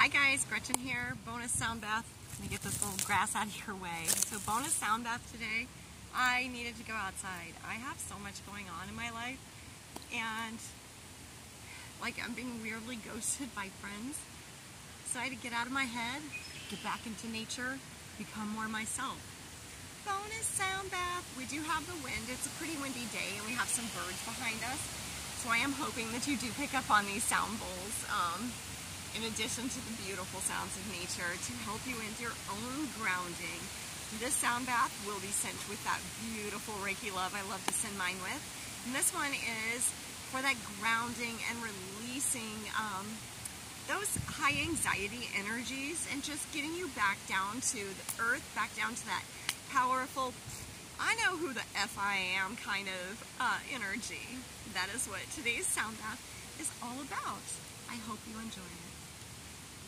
Hi guys, Gretchen here, bonus sound bath. Let me get this little grass out of your way. So bonus sound bath today. I needed to go outside. I have so much going on in my life and like I'm being weirdly ghosted by friends. So I had to get out of my head, get back into nature, become more myself. Bonus sound bath. We do have the wind. It's a pretty windy day and we have some birds behind us. So I am hoping that you do pick up on these sound bowls, um, in addition to the beautiful sounds of nature, to help you into your own grounding. This sound bath will be sent with that beautiful Reiki love I love to send mine with. And this one is for that grounding and releasing um, those high anxiety energies and just getting you back down to the earth, back down to that powerful I know who the F I am kind of uh, energy. That is what today's sound bath is all about. I hope you enjoy it.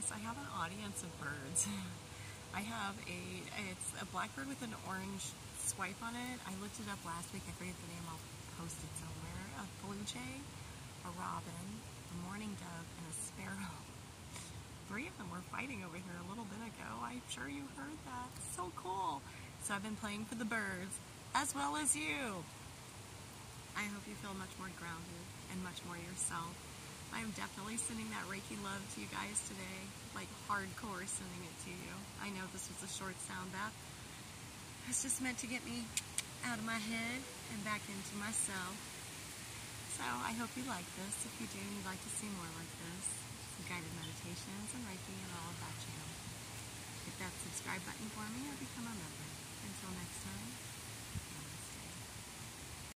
guys, I have an audience of birds. I have a, it's a blackbird with an orange swipe on it. I looked it up last week. I forget the name. I'll post it somewhere. A blue jay, a robin, a mourning dove, and a sparrow. Three of them were fighting over here a little bit ago. I'm sure you heard that. So cool. So I've been playing for the birds as well as you. I hope you feel much more grounded and much more yourself. I am definitely sending that Reiki love to you guys today, like hardcore sending it to you. I know this was a short sound bath. It's just meant to get me out of my head and back into myself. So I hope you like this. If you do and you'd like to see more like this, some guided meditations and Reiki and all of that channel. Hit that subscribe button for me or become a